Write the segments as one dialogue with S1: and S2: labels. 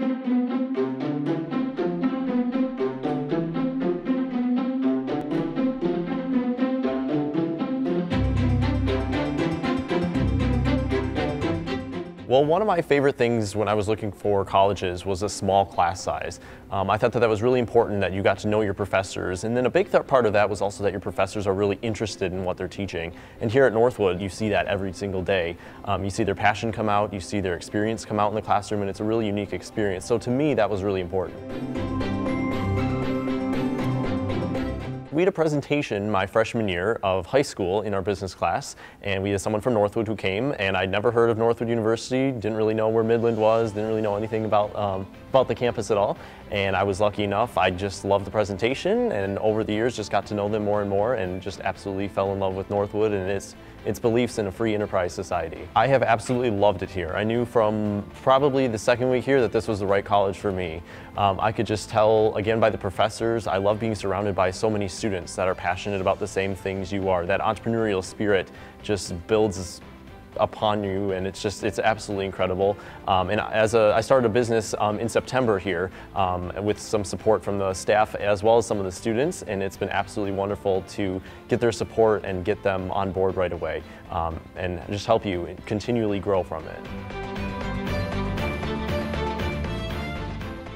S1: Thank you. Well, one of my favorite things when I was looking for colleges was a small class size. Um, I thought that that was really important that you got to know your professors. And then a big part of that was also that your professors are really interested in what they're teaching. And here at Northwood, you see that every single day. Um, you see their passion come out, you see their experience come out in the classroom, and it's a really unique experience. So to me, that was really important. We had a presentation my freshman year of high school in our business class, and we had someone from Northwood who came, and I'd never heard of Northwood University, didn't really know where Midland was, didn't really know anything about, um, about the campus at all, and I was lucky enough, I just loved the presentation, and over the years just got to know them more and more, and just absolutely fell in love with Northwood and its, its beliefs in a free enterprise society. I have absolutely loved it here. I knew from probably the second week here that this was the right college for me. Um, I could just tell, again, by the professors, I love being surrounded by so many students that are passionate about the same things you are. That entrepreneurial spirit just builds upon you and it's just it's absolutely incredible um, and as a I started a business um, in September here um, with some support from the staff as well as some of the students and it's been absolutely wonderful to get their support and get them on board right away um, and just help you continually grow from it.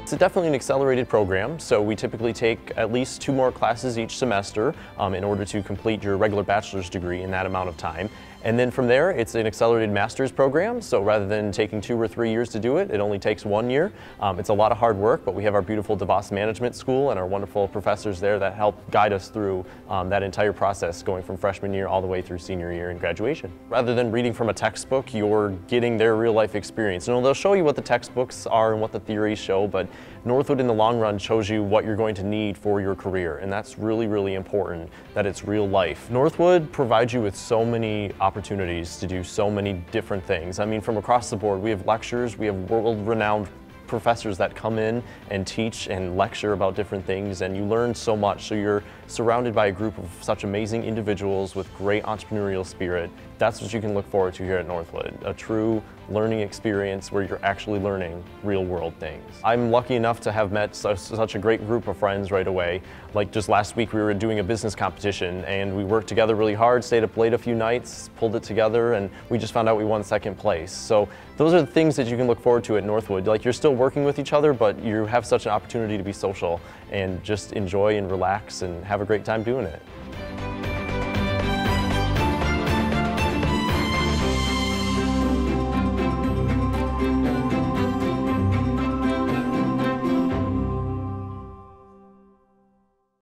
S1: It's definitely an accelerated program, so we typically take at least two more classes each semester um, in order to complete your regular bachelor's degree in that amount of time. And then from there, it's an accelerated master's program, so rather than taking two or three years to do it, it only takes one year. Um, it's a lot of hard work, but we have our beautiful DeVos Management School and our wonderful professors there that help guide us through um, that entire process, going from freshman year all the way through senior year and graduation. Rather than reading from a textbook, you're getting their real life experience. Know, they'll show you what the textbooks are and what the theories show, but Northwood in the long run shows you what you're going to need for your career, and that's really, really important, that it's real life. Northwood provides you with so many opportunities to do so many different things. I mean, from across the board, we have lectures, we have world-renowned professors that come in and teach and lecture about different things and you learn so much. So you're surrounded by a group of such amazing individuals with great entrepreneurial spirit. That's what you can look forward to here at Northwood, a true learning experience where you're actually learning real world things. I'm lucky enough to have met such a great group of friends right away. Like just last week we were doing a business competition and we worked together really hard, stayed up late a few nights, pulled it together and we just found out we won second place. So those are the things that you can look forward to at Northwood. Like you're still working with each other but you have such an opportunity to be social and just enjoy and relax and have a great time doing it.